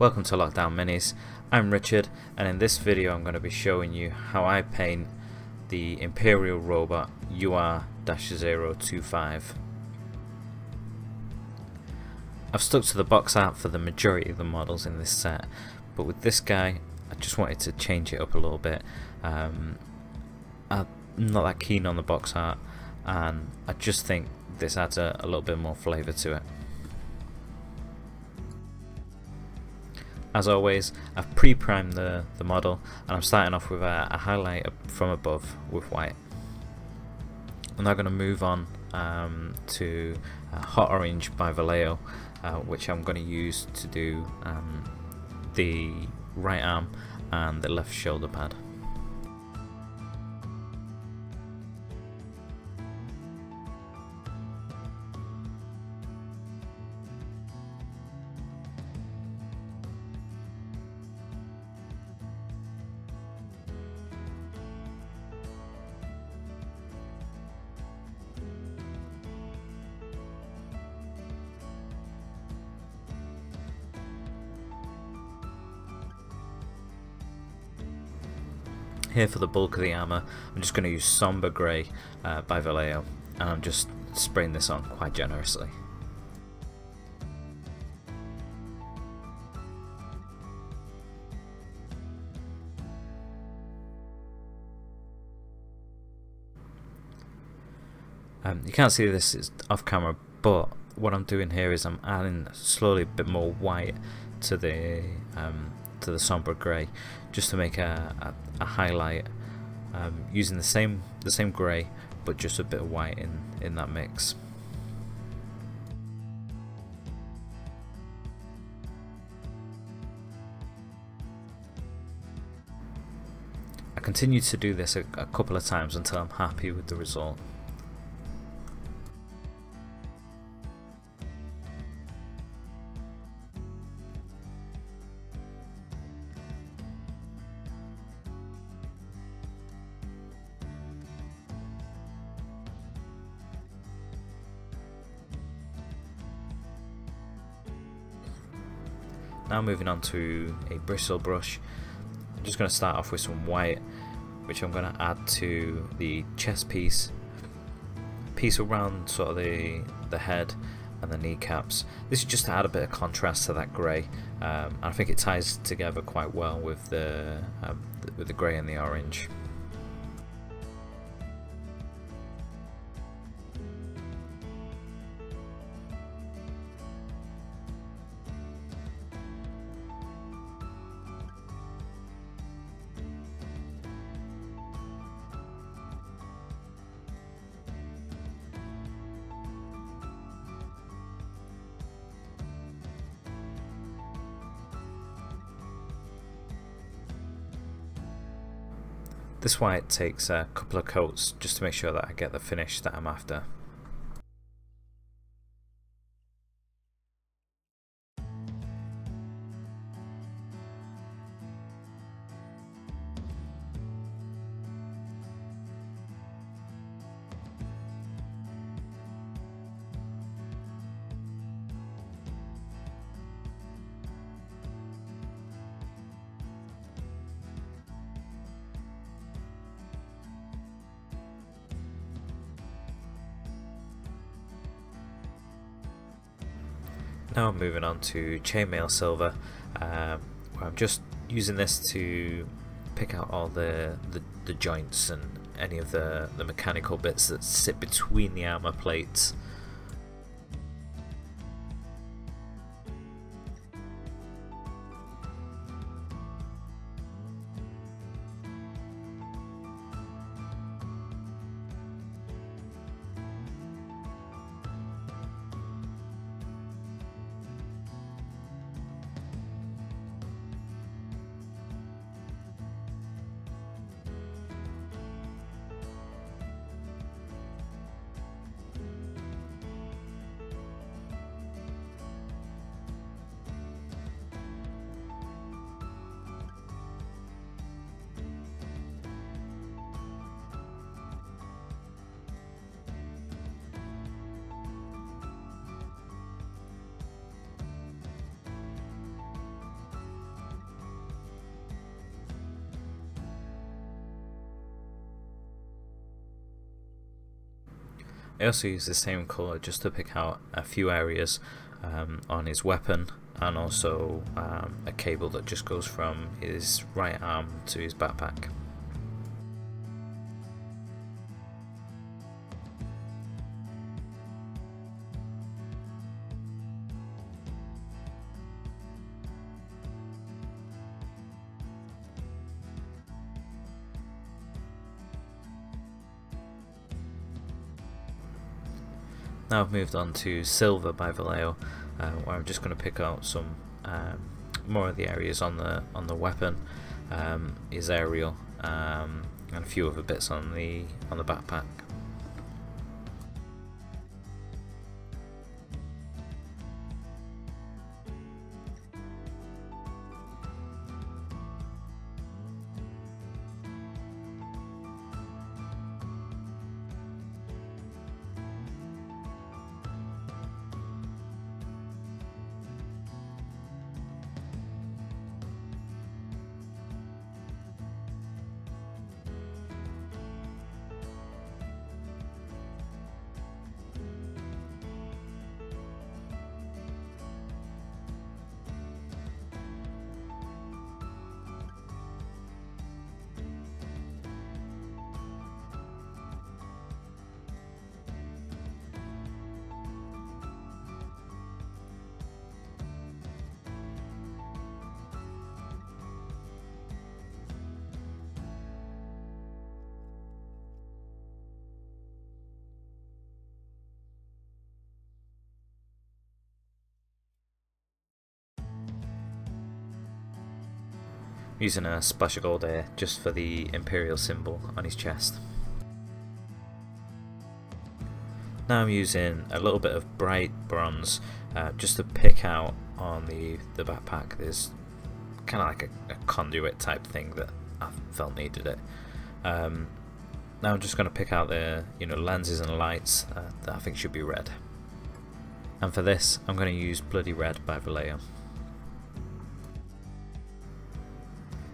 Welcome to Lockdown Minis. I'm Richard and in this video I'm going to be showing you how I paint the Imperial Robot UR-025. I've stuck to the box art for the majority of the models in this set but with this guy I just wanted to change it up a little bit. Um, I'm not that keen on the box art and I just think this adds a, a little bit more flavour to it. As always, I've pre-primed the, the model and I'm starting off with a, a highlight from above with white. I'm now going to move on um, to uh, Hot Orange by Vallejo, uh, which I'm going to use to do um, the right arm and the left shoulder pad. Here for the bulk of the armour, I'm just going to use Somber Grey uh, by Vallejo, and I'm just spraying this on quite generously. Um, you can't see this is off camera, but what I'm doing here is I'm adding slowly a bit more white to the um, to the somber grey just to make a, a, highlight um, using the same the same grey but just a bit of white in, in that mix. I continue to do this a, a couple of times until I'm happy with the result. Now moving on to a bristle brush, I'm just going to start off with some white, which I'm going to add to the chest piece, piece around sort of the, the head and the kneecaps. This is just to add a bit of contrast to that grey, um, and I think it ties together quite well with the, um, with the grey and the orange. This it takes a couple of coats just to make sure that I get the finish that I'm after. Now I'm moving on to Chainmail Silver, um, where I'm just using this to pick out all the, the, the joints and any of the, the mechanical bits that sit between the armor plates. I also use the same colour just to pick out a few areas um, on his weapon and also um, a cable that just goes from his right arm to his backpack. Now I've moved on to Silver by Vallejo, uh, where I'm just going to pick out some um, more of the areas on the on the weapon, um, aerial, um, and a few other bits on the on the backpack. Using a splash of gold there just for the imperial symbol on his chest. Now I'm using a little bit of bright bronze uh, just to pick out on the, the backpack. There's kind of like a, a, conduit type thing that I felt needed it. Um, now I'm just going to pick out the you know lenses and lights uh, that I think should be red. And for this I'm going to use Bloody Red by Vallejo.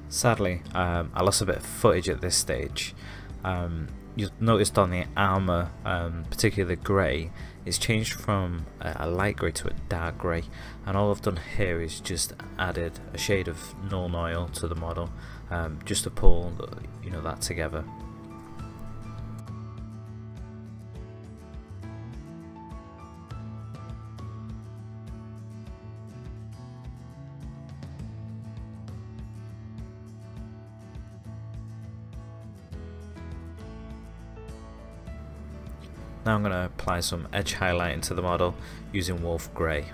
Sadly, um, I lost a bit of footage at this stage. Um, you noticed on the armour, um, particularly the grey, it's changed from a, light grey to a dark grey and all I've done here is just added a shade of Nuln Oil to the model um, just to pull you know that together. Now I'm going to apply some edge highlighting to the model using Wolf Grey.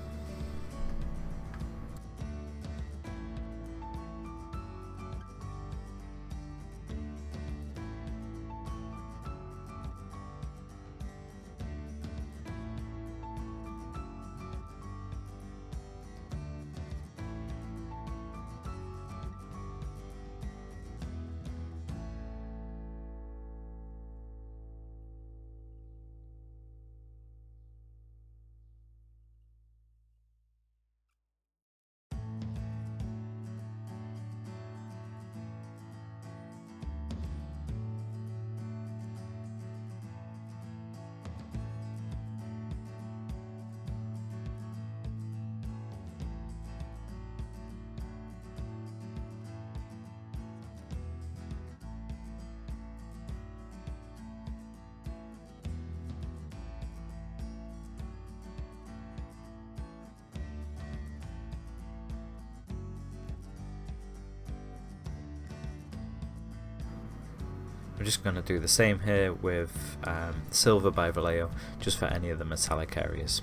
I'm just going to do the same here with um, silver by Vallejo, just for any of the metallic areas.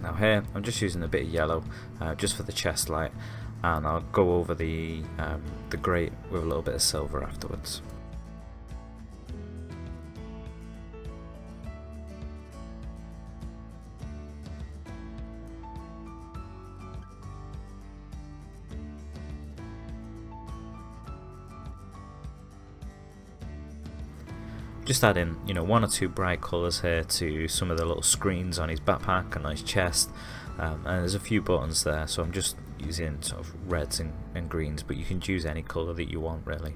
Now here, I'm just using a bit of yellow, uh, just for the chest light, and I'll go over the um, the grate with a little bit of silver afterwards. Just adding you know one or two bright colours here to some of the little screens on his backpack and on his chest. Um, and there's a few buttons there so I'm just using sort of reds and, and greens but you can choose any colour that you want really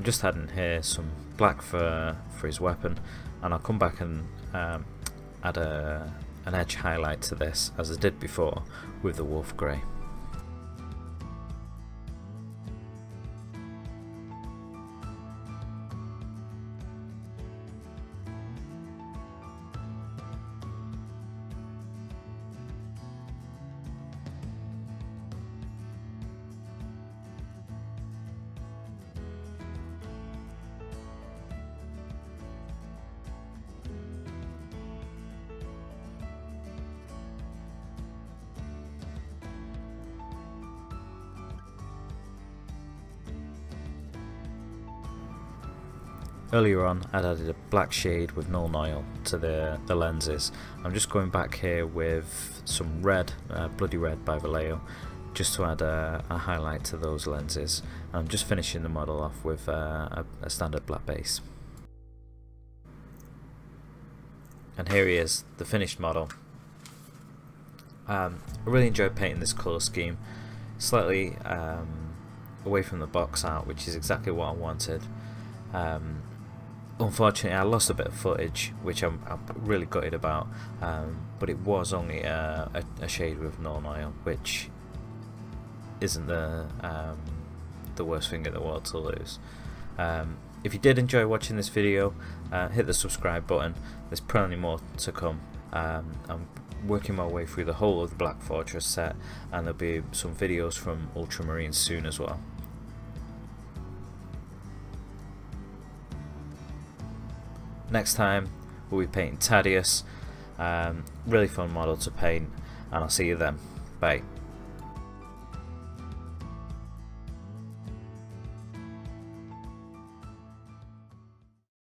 I'm just adding here some black for for his weapon and I'll come back and um, add a, an edge highlight to this as I did before with the wolf grey. Earlier on I'd added a black shade with Nuln Oil to the, the lenses. I'm just going back here with some red, uh, Bloody Red by Vallejo, just to add a, a, highlight to those lenses. I'm just finishing the model off with uh, a, a standard black base. And here he is, the finished model. Um, I really enjoyed painting this colour scheme, slightly um, away from the box art, which is exactly what I wanted. Um, unfortunately I lost a bit of footage which I'm, I'm really gutted about um, but it was only a, a, shade with Nuln Oil which isn't the um, the worst thing in the world to lose. Um, if you did enjoy watching this video uh, hit the subscribe button. There's plenty more to come. Um, I'm working my way through the whole of the Black Fortress set and there'll be some videos from Ultramarine soon as well Next time we'll be painting Taddeus. Um, really fun model to paint and I'll see you then. Bye.